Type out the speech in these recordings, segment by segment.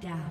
Down.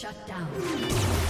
Shut down.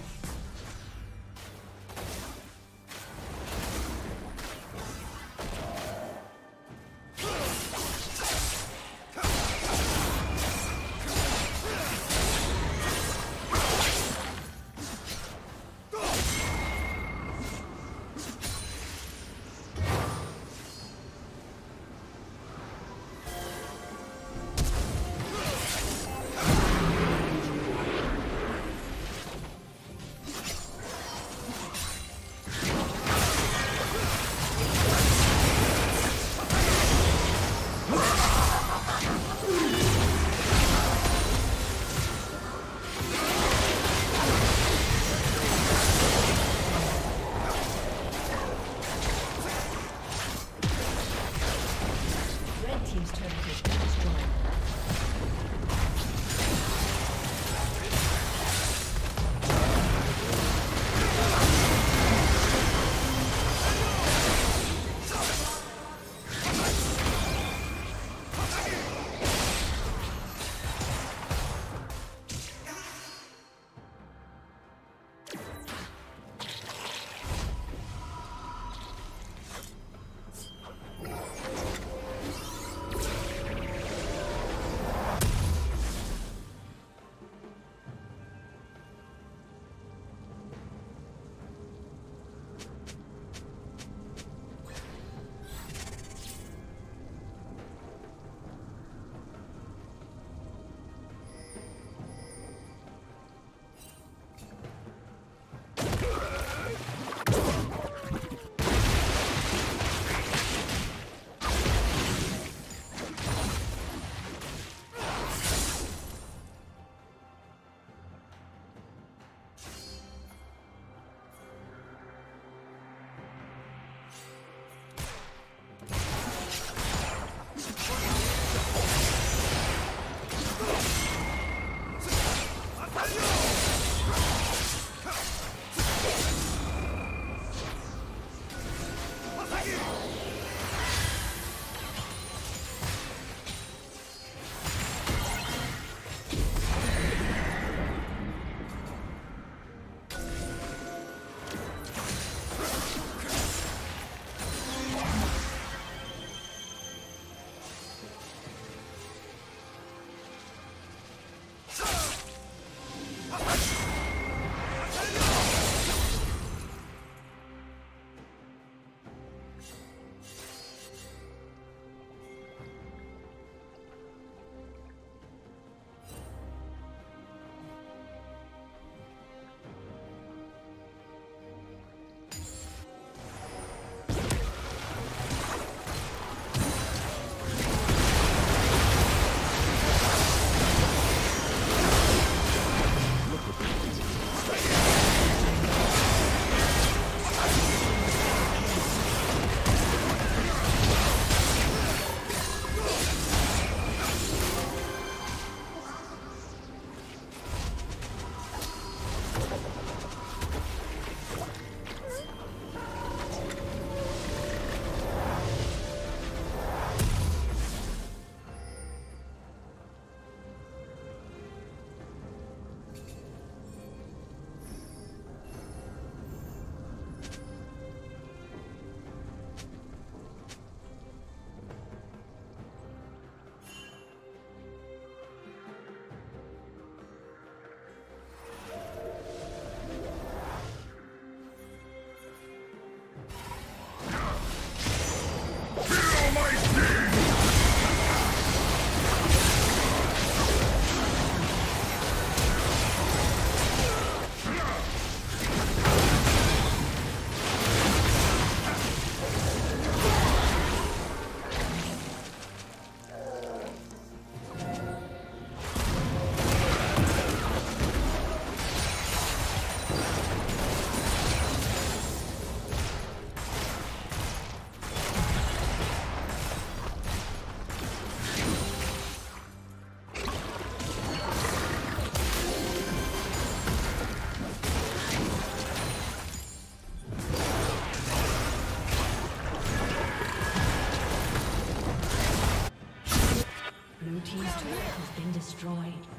Destroyed.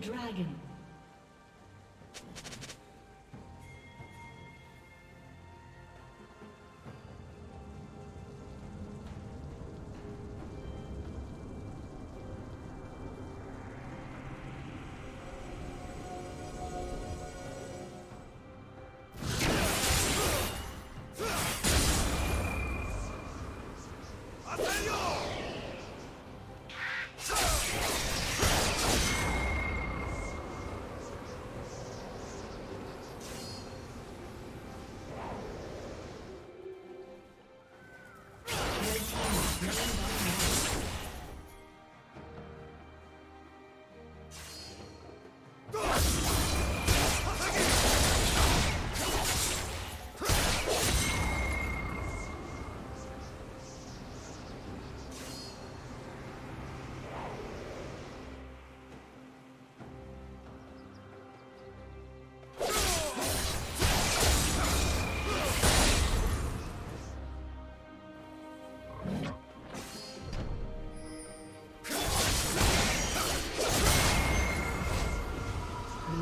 dragon.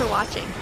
For watching.